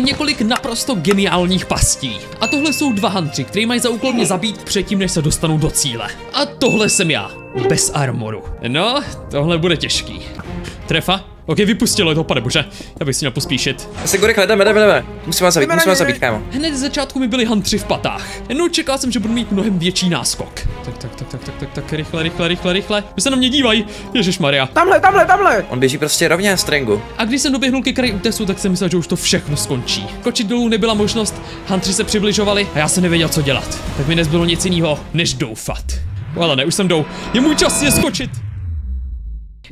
několik naprosto geniálních pastí. A tohle jsou dva hantři, který mají za úkol mě zabít předtím, než se dostanou do cíle. A tohle jsem já, bez armoru. No, tohle bude těžký. Trefa? Ok, vypustilo to, pane bože. Já bych si měl pospíšit. Se Gorek, jdeme, jdeme, jdeme. Musím vás zabít, Jdeme, musím vás zabít, kámo. Hned z začátku mi byli hantři v patách. No, čekal jsem, že budu mít mnohem větší náskok. Tak, tak, tak, tak, tak, tak, tak, rychle, rychle, rychle, rychle. Už se na mě dívají. Ježíš Maria. Tamhle, tamhle, tamhle. On běží prostě rovně na stringu. A když jsem doběhnul ke kraji útesu, tak jsem myslel, že už to všechno skončí. Kočit dolů nebyla možnost, hantři se přibližovali a já jsem nevěděl, co dělat. Tak mi nezbylo nic jiného, než doufat. Ale ne, už jsem jdou. Je můj čas je skočit.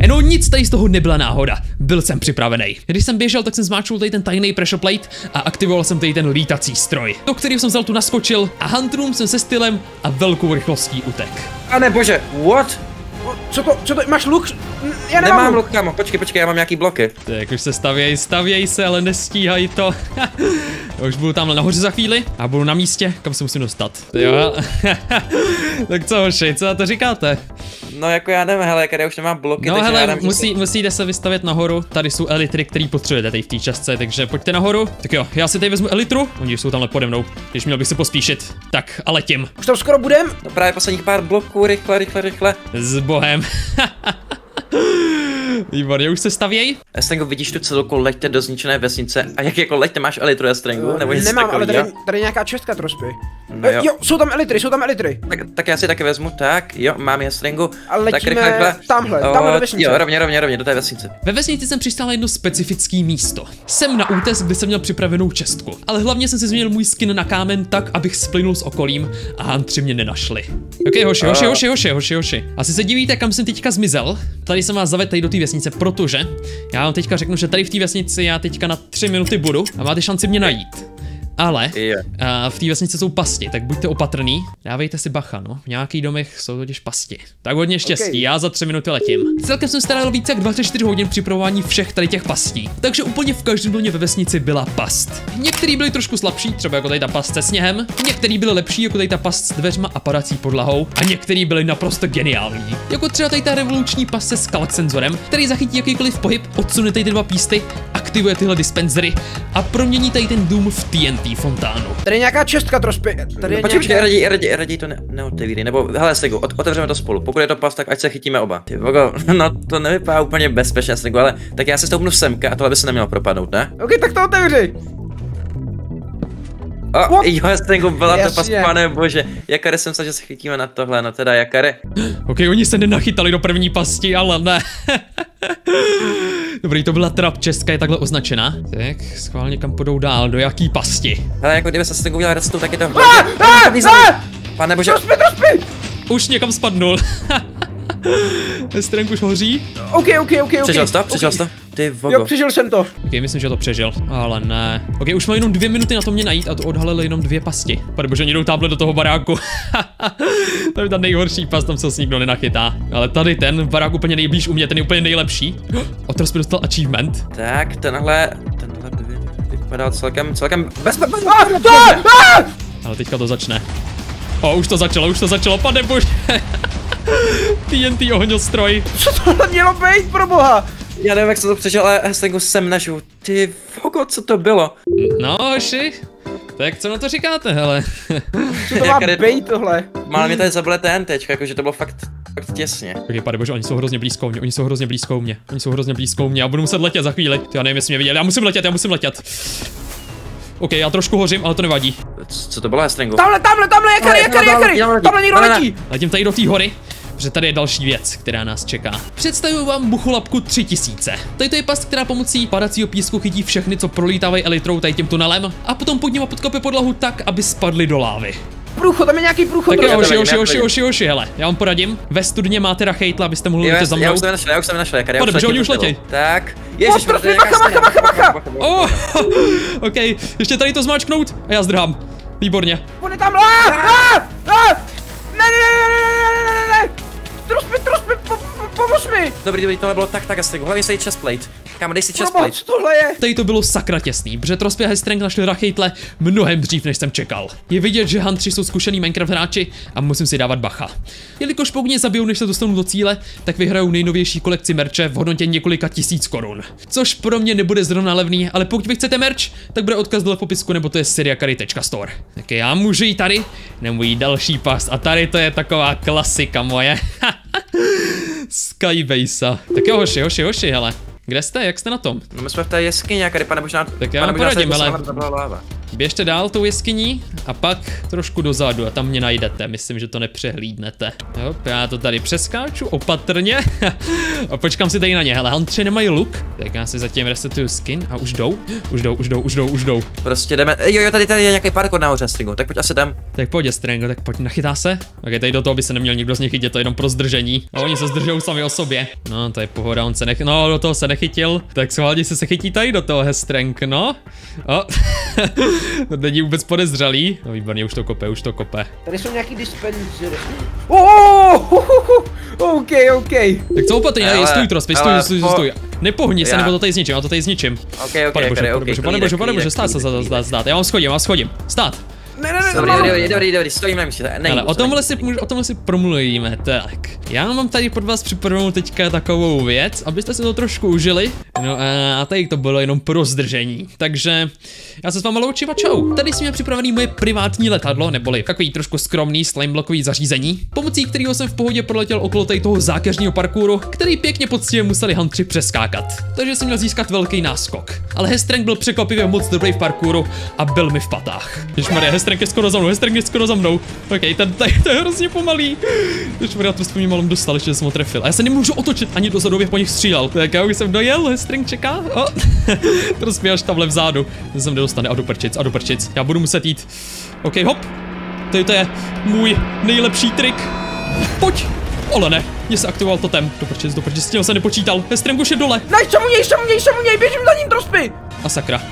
No nic tady z toho nebyla náhoda, byl jsem připravený. Když jsem běžel, tak jsem zmáčknul tady ten tajný pressure plate a aktivoval jsem tady ten lítací stroj. Do kterého jsem vzal tu naskočil a Hunterům jsem se stylem a velkou rychlostí utek. A ne, bože, what? Co to, co to, máš luk? Já nemám, Nemám luk. luk, kámo, počkej, počkej, já mám nějaký bloky. Tak už se stavěj, stavěj se, ale nestíhaj to. Já už budu tamhle nahoře za chvíli a budu na místě, kam se musím dostat. Jo. tak co hoši, co na to říkáte? No jako já nevím, hele, já už nemám bloky, No takže já hele, nevím, musí, musíte se vystavit nahoru, tady jsou elitry, který potřebujete tady v té časce, takže pojďte nahoru. Tak jo, já si tady vezmu elitru, oni jsou tamhle pode mnou, když měl bych se pospíšit. Tak a letím. Už tam skoro budem? No právě posledních pár bloků, rychle, rychle, rychle. S bohem. Výborně, už se stavěj? Estrengo, vidíš tu celou leďte do zničené vesnice a jak jako leďte máš elitru Estrengu? Nebo něco Nemám, ale takového? tady, tady je nějaká čestka trošku. No Eh, jo. jo, jsou tam elitry, jsou tam elitry. Tak, tak já si taky vezmu, tak, jo, mám je stringu. A tak letíme tamhle, tamhle do vesnice. Jo, rovně, rovně, rovně, do té vesnice. Ve vesnici jsem přistál na jedno specifické místo. Jsem na útes, kde jsem měl připravenou čestku. Ale hlavně jsem si změnil můj skin na kámen tak, abych splynul s okolím a hantři mě nenašli. Ok, hoši, hoši, hoši, hoši, hoši, hoši. Asi se divíte, kam jsem teďka zmizel. Tady jsem vás zavedl tady do té vesnice, protože já vám teďka řeknu, že tady v té vesnici já teďka na 3 minuty budu a máte šanci mě najít. Ale a v té vesnici jsou pasti, tak buďte opatrný. Dávejte si bacha, no. V nějakých domech jsou totiž pasti. Tak hodně štěstí, Okay. já za tři minuty letím. Celkem jsem strávil více jak 24 hodin při prování všech tady těch pastí. Takže úplně v každém domě ve vesnici byla past. Některý byly trošku slabší, třeba jako tady ta past se sněhem, některý byly lepší, jako tady ta past s dveřma a padací podlahou, a některý byly naprosto geniální. Jako třeba tady ta revoluční past se skalk senzorem, který zachytí jakýkoliv pohyb, odsune tady ty dva písty, aktivuje tyhle dispenzery a promění tady ten dům v TNT fontánu. Tady je nějaká čestka trošku. Tady je Počkej, počkej, nějaká... raději, raději, raději to ne, neotevírej, nebo hele Stegu, ot, otevřeme to spolu, pokud je to pas, tak ať se chytíme oba. Ty vogo, no to nevypadá úplně bezpečně Stegu, ale tak já se stoupnu semka a tohle by se nemělo propadnout, ne? Ok, tak to otevři. O, What? jo, Stegu, byla to pas, Jasně. pane bože, Jakare jsem se, že se chytíme na tohle, no teda Jakare. Ok, oni se nenachytali do první pasti, ale ne. Dobrý, to byla trap, česká je takhle označena. Tak, schválně kam půjdou dál, do jaký pasti. Hele, jako kdyby se Stegu udělal redstone, tak je to Ah, ah, ah! Pane bože, Trospy, trospy! Už někam spadnul. Strenk už hoří. Ok, ok, ok, ok. přežil to, přežil to? Ty Jo, vogo. přežil jsem to. Ok, myslím, že to přežil, ale ne. Ok, už mám jenom dvě minuty na to mě najít a to odhalili jenom dvě pasti. Pane bože, oni jdou táble do toho baráku. to je ta nejhorší past, tam se s nikdo nenachytá. Ale tady ten barák úplně nejblíž u mě, ten je úplně nejlepší. Otros mi dostal achievement. Tak, tenhle, tenhle by vy- vypadal celkem, celkem bez... Ah, ah, ah! Ale teďka to začne. O, už to začalo, už to začalo, pane bože. TNT ohňostroj. Co tohle mělo být, pro boha? Já nevím, jak jsem to přežil, ale Stegu jsem naživu. Ty vogo, co to bylo? No, hoši. Tak co na to říkáte, hele? Co to má být tohle? Málem mě tady zabili TNT, jakože to bylo fakt, fakt těsně. Ok, pane bože, oni jsou hrozně blízko mě, oni jsou hrozně blízko u mě, oni jsou hrozně blízko u mě, já budu muset letět za chvíli. Ty, já nevím, jestli mě viděli, já musím letět, já musím letět. Ok, já trošku hořím, ale to nevadí. Co co to bylo, Stringu? Tamhle, tamhle, tamhle, jakary, jakary, jakary! Tamhle někdo letí! Letím tady do té hory, protože tady je další věc, která nás čeká. Představuju vám bucholapku 3000. Tady to je past, která pomocí padacího písku chytí všechny, co prolítávají elitrou tady tím tunelem a potom pod nima podkope podlahu tak, aby spadly do lávy. Průchod, tam je nějaký průchod. Tak jo, já hoši, vidím. hoši, hoši, hele, já vám poradím. Ve studně máte rachejtla, abyste mohli letět já, za já mnou. už jsem našel, já už jsem je našel, já Pane, bože, oni už letěj. Tak, ježiš, nějaká bacha, stěna. bacha, bacha. Oh, ok, ještě tady to zmáčknout a já zdrhám. Výborně. On je tam, mi! Dobrý, dobrý, tohle bylo tak, tak, Stringu, hlavně se chestplate. Kámo, dej si pryč. co tohle je? Tady to bylo sakra těsný, protože Trospy a Hestrang našli Rachejtle mnohem dřív, než jsem čekal. Je vidět, že Huntři jsou zkušený Minecraft hráči a musím si dávat bacha. Jelikož pokud mě zabijou, než se dostanu do cíle, tak vyhrajou nejnovější kolekci merče v hodnotě několika tisíc korun. Což pro mě nebude zrovna levný, ale pokud vy chcete merch, tak bude odkaz dole v popisku, nebo to je seriakary.store. Tak já můžu jít tady, nebo jít další pas a tady to je taková klasika moje. Skybase. Tak jo, hoši, hoši, hoši, hele. Kde jste? Jak jste na tom? No, my jsme v té jeskyni, jak pane možná... Tak já vám poradím, ale- Běžte dál tou jeskyní a pak trošku dozadu a tam mě najdete. Myslím, že to nepřehlídnete. Jo, já to tady přeskáču opatrně a počkám si tady na ně. Hele, hantři nemají luk, tak já si zatím resetuju skin a už jdou, už jdou, už jdou, už jdou, už jdou. Prostě jdeme, jo, jo, tady, tady je nějaký parkour nahoře, Stringu, tak pojď asi tam. Tak pojď, Strango, tak pojď, nachytá se. Ok, tady do toho by se neměl nikdo z nich chytit, to je jenom pro zdržení. A oni se zdržují sami o sobě. No, to je pohoda, on se nech... No, do toho se nechytil. Tak schválně se se chytí tady do toho, Hestrank, no. O. to není vůbec podezřelý. No výborně, už to kope, už to kope. Tady jsou nějaký dispensery. Oh, OK, OK. Tak co opatrně, Ale- stůj, Trospy, stůj, ale stůj, po- stůj. Nepohni se, nebo to tady zničím, já to tady zničím. Ok, ok, Pane bože, ok, pane ok, bože, pane bože, stát se, stát, stát, stát. Já vám schodím, já vám schodím. Stát. Ne, ne, ne, Dobrý, ne, dobrý, ne. dobrý, dobrý, stojím na místě. Ne, Ale o tomhle si, můžu- o tomhle si promluvíme, tak. Já mám tady pod vás připravenou teďka takovou věc, abyste si to trošku užili. No a tady to bylo jenom pro zdržení. Takže já se s vámi loučím a čau. Tady jsme připravený moje privátní letadlo, neboli takový trošku skromný slimeblokový zařízení, pomocí kterého jsem v pohodě proletěl okolo tady toho zákeřního parkouru, který pěkně poctivě museli hantři přeskákat. Takže jsem měl získat velký náskok. Ale Hestrang byl překvapivě moc dobrý v parkouru a byl mi v patách. Ježmarja, Hestrang je skoro za mnou, Hestrang je skoro za mnou. Ok, ten, ten, ten je hrozně pomalý. Ježmarja, to jsme mě malem dostal, ještě jsem ho trefil. A já se nemůžu otočit, ani dozadu bych po nich střílel. Tak já už jsem dojel, Hestrang čeká. O, to až tamhle vzadu. Ten jsem nedostane a do prčic, a do prčic. Já budu muset jít. Ok, hop. Tady to je můj nejlepší trik. Pojď! Ale ne, mě se aktivoval totem. Do prčic, do prčic, s tím jsem nepočítal. Hestrang už je dole. Ne, čemu něj, čemu něj, něj, běžím za ním, trospy. A sakra.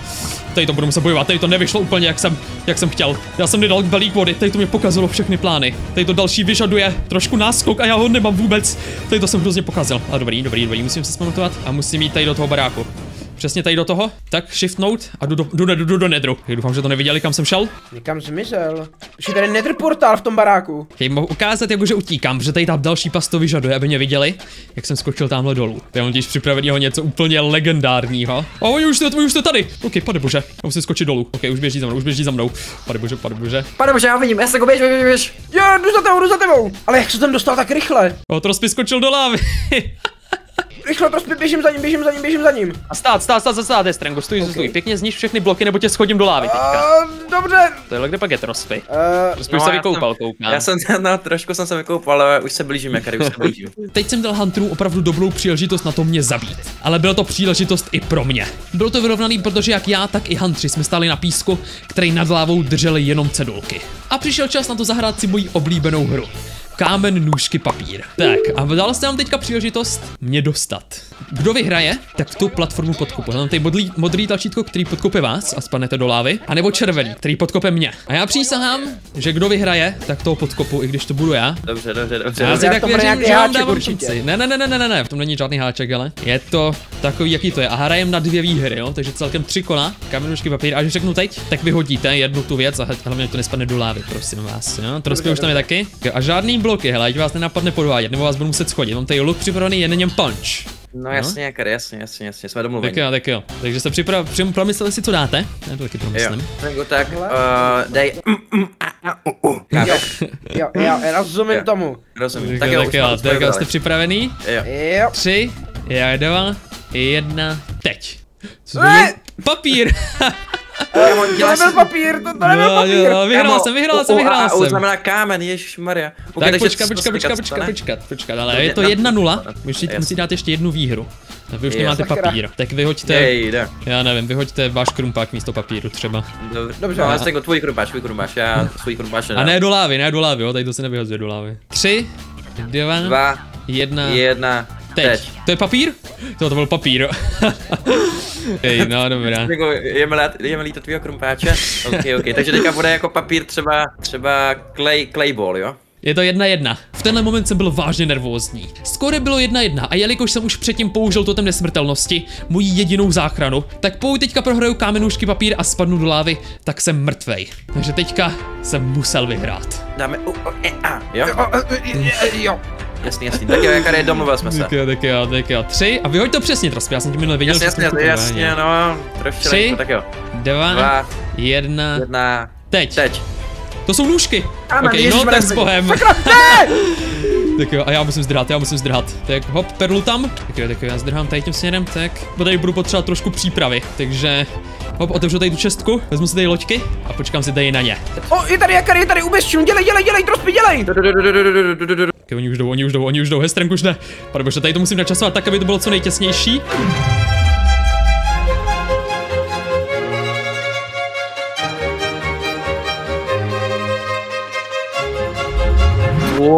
Tady to budu muset bojovat, tady to nevyšlo úplně jak jsem, jak jsem chtěl. Já jsem nedal balík vody, tady to mi pokazilo všechny plány. Tady to další vyžaduje trošku náskok a já ho nemám vůbec. Tady to jsem hrozně pokazil. A dobrý, dobrý, dobrý, musím se zpamatovat a musím jít tady do toho baráku. Přesně tady do toho, tak shiftnout a jdu do, jdu, jdu, jdu do nedru. Já doufám, že to neviděli, kam jsem šel. Někam zmizel. Už je tady nether portál v tom baráku. Chtějí mohu ukázat, jako že utíkám, protože tady ta další pas to vyžaduje, aby mě viděli, jak jsem skočil tamhle dolů. To je on těž připraveného něco úplně legendárního. A oni už to, už to tady. Ok, pane bože, já musím skočit dolů. Ok, už běží za mnou, už běží za mnou. Pane bože, pane bože. Pane bože, já vidím, já se go běž, běž, běž. Jo, jdu za tebou, jdu za tebou. Ale jak se tam dostal tak rychle? O, Trospy skočil do lávy. Rychle, trospy, běžím za ním, běžím za ním, běžím za ním. A stát, stát, stát, stát, stát, Estrengo, stůj, okay. stůj. Pěkně znič všechny bloky, nebo tě schodím do lávy teďka. Uh, dobře. Tohle kde pak je Trospy? Uh, Trospy už se vykoupal, jsem, koukám. Já jsem, no, trošku jsem se vykoupal, ale už se blížím, jak už se blížím. Teď jsem dal Hunterům opravdu dobrou příležitost na to mě zabít. Ale byla to příležitost i pro mě. Bylo to vyrovnaný, protože jak já, tak i Huntři jsme stáli na písku, který nad lávou drželi jenom cedulky. A přišel čas na to zahrát si moji oblíbenou hru. Kámen, nůžky, papír. Tak, a dal jsem vám teďka příležitost mě dostat. Kdo vyhraje, tak tu platformu podkopu. Hledám tady modlí, modrý tlačítko, který podkope vás a spadnete do lávy, a nebo červený, který podkope mě. A já přísahám, že kdo vyhraje, tak toho podkopu, i když to budu já. Dobře, dobře, dobře. Já si. Tak věřím, nějaký že vám háček dávám určitě. šanci. Ne, ne, ne, ne, ne, ne, ne, v tom není žádný háček, ale je to takový, jaký to je. A hrajem na dvě výhry, jo, takže celkem tři kola, kamenušky, papír. A když řeknu teď, tak vyhodíte jednu tu věc a hlavně to nespadne do lávy, prosím vás, jo. Trošku už tam je taky. A žádný bloky, hele, ať vás nenapadne podvádět, nebo vás budu muset schodit. Mám tady luk připravený, je na něm punch. No jasně, Kary, jasně, jasně, jasně, jsme domluveni. Tak jo, tak jo. Takže jste připrav, přim, promysleli si, co dáte? Já to taky Jo, promyslím. Stringu, tak, Hele. uh, dej, jo, jo, jo, já rozumím Jo. tomu. Rozumím, Tak jo, tak jo, tak jo, jste vybrali. připravený? Jo. Jo. Tři, já dva, jedna, teď. Co to Ne! bylo? Papír! Kámo, To nebyl papír, to, to nebyl Jo, papír. jo, vyhrál Kámo, jsem, vyhrál jsem, vyhrál jsem. znamená kámen, ježišmarja. Okay, Tak počkat, počkat, počkat, počkat, počkat, počkat, ale To je to jedna- jedna nula, Jasně. musí, dát ještě jednu výhru. A vy už Je. nemáte papír, tak vyhoďte, já nevím, vyhoďte váš krumpák místo papíru třeba. Dobře, Dobře. no, ale Stringu, tvůj krumpáč, tvůj krumpáč, já svůj krumpáč A ne do lávy, ne do lávy, jo, tady to se nevyhazuje do lávy. Tři, dva, Dva, jedna, jedna, teď. teď. To je papír? To, to byl papír. Ej, no dobrá. Je lát- mi líto tvýho krumpáče? Ok, ok, takže teďka bude jako papír třeba, třeba clay, clay ball, jo? Je to jedna jedna. V tenhle moment jsem byl vážně nervózní. Skoro bylo jedna jedna a jelikož jsem už předtím použil totem nesmrtelnosti, moji jedinou záchranu, tak pokud teďka prohraju kámenůžky papír a spadnu do lávy, tak jsem mrtvej. Takže teďka jsem musel vyhrát. Dáme u, o, e, a, jo? Jo, jo. Jasný, jasný. Tak jo, jaká je, domluvil jsme se. Tak jo, tak jo, tak jo. Tři a vyhoď to přesně, trošku, já jsem ti minule viděl, Jasně, že jsem jasně, jasně, pořádně. no, trošku Tři. tak jo. Dva, Dva, jedna, jedna, teď. teď. To jsou nůžky. Ano, Ok, no tak s bohem. tak jo, a já musím zdrhat, já musím zdrhat. Tak hop, perlu tam. Tak jo, tak jo, já zdrhám tady tím směrem, tak. Bo tady budu potřebovat trošku přípravy, takže hop, otevřu tady tu čestku, vezmu si tady loďky a počkám si tady na ně. O, je tady, Jakar, je tady, ubezčím, dělej, dělej, dělej, trošku dělej. Ok, oni už jdou, oni už jdou, oni už jdou, Hestrank už jde. Pane bože, tady to musím načasovat tak, aby to bylo co nejtěsnější.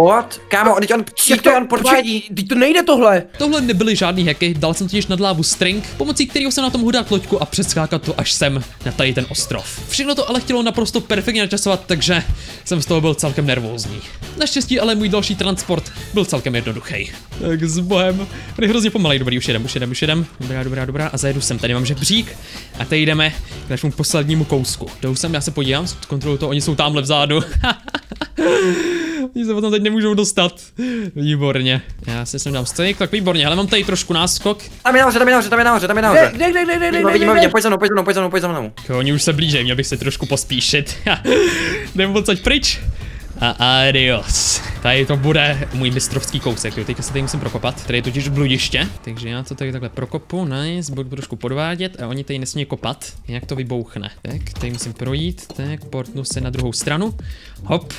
What? Kámo, teď on, to on podvádí. Teď to nejde tohle. Tohle nebyly žádný hacky, dal jsem totiž nad lávu string, pomocí kterého jsem na tom dát loďku a přeskákat to až sem na tady ten ostrov. Všechno to ale chtělo naprosto perfektně načasovat, takže jsem z toho byl celkem nervózní. Naštěstí ale můj další transport byl celkem jednoduchý. Tak s bohem. Tady hrozně pomalej, dobrý, už jedem, už jedem, už jedem. Dobrá, dobrá, dobrá. A zajedu sem, tady mám žebřík. A tady jdeme k našemu poslednímu kousku. Jdou sem, já se podívám, kontroluji to, oni jsou tamhle vzadu. Oni se potom teď nemůžou dostat. Výborně. Já si sem dám stejk, tak výborně, ale mám tady trošku náskok. Tam je nahoře, tam je nahoře, tam je nahoře, tam je Kde, nahoře. kde, kde, kde, kde, kde, No, vidím, kde, vidím, kde. pojď za mnou, pojď za mnou, pojď za mnou, pojď za mnou. Oni už se blíží, měl bych se trošku pospíšit. Jdem odsaď pryč. A adios. Tady to bude můj mistrovský kousek, jo. Teďka se tady musím prokopat. Tady je totiž bludiště, takže já to tady takhle prokopu, nice, budu trošku podvádět a oni tady nesmí kopat, jinak to vybouchne. Tak, tady musím projít, tak, portnu se na druhou stranu. Hop,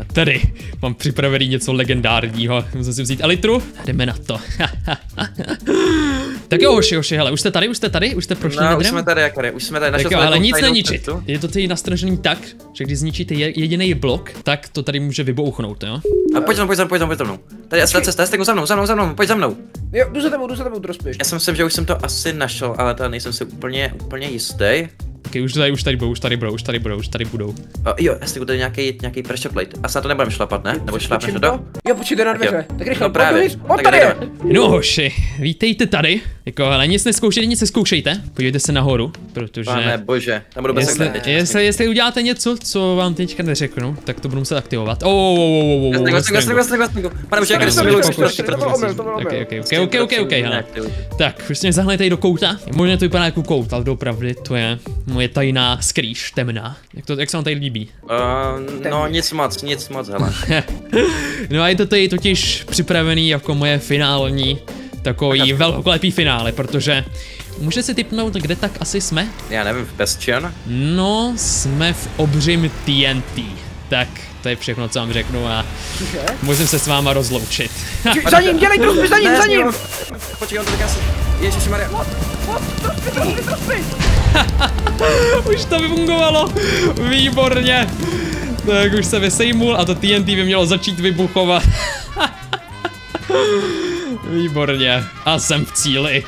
a tady mám připravený něco legendárního. Musím si vzít elitru jdeme na to. tak jo, hoši, hoši, hele, už jste tady, už jste tady, už jste prošli No, už jsme tady, Jakare, už jsme tady, Tak jo, ale nic neničit. Je to tady nastražený tak, že když zničíte je- jediný blok, tak to tady může vybouchnout, jo? A pojď za mnou, pojď za mnou, pojď za mnou, pojď za mnou. Tady je ta cesta, Stegu, za mnou, za mnou, za mnou, pojď za mnou. Jo, jdu za tebou, jdu za tebou, trošku Já si myslím, že už jsem to asi našel, ale tady nejsem si úplně, úplně jistý. Ok, už tady, už tady budou, už tady budou, už tady budou, už tady budou. O, jo, Stegu, tady nějaký, nějaký pressure plate. Asi na to nebudeme šlapat, ne? Nebo šlápneš to? Jo, počkejte na Tak jo. dveře. Tak rychle, No právě. pojď. On Tak tady je. No hoši, vítejte tady. Jako, ale nic neskoušejte, nic neskoušejte. Podívejte se nahoru, protože... Pane bože, tam budu bez Jestli, teď. jestli, jestli uděláte něco, co vám teďka neřeknu, tak to budu muset aktivovat. Oh, oh, oh, oh, oh, oh. Pane bože, Stegu, jsem Ok, ok, ok, ok, hele. Tak, už mě tady do kouta. Možná to vypadá jako kout, ale doopravdy to je moje tajná skrýš, temná. Jak, to, jak se vám tady líbí? Uh, no nic moc, nic moc, hele. no a je to tady totiž připravený jako moje finální takový velkolepý finále, protože může si typnout, kde tak asi jsme? Já nevím, v Bastion? No, jsme v obřím TNT. Tak, to je všechno, co vám řeknu a musím se s váma rozloučit. Či- Za ním, dělej trošku, za ním, za ním. Počkej, on to tak asi... Ježišmarja. Už to fungovalo, výborně. Tak už se vysejmul a to TNT by mělo začít vybuchovat. výborně, a jsem v cíli.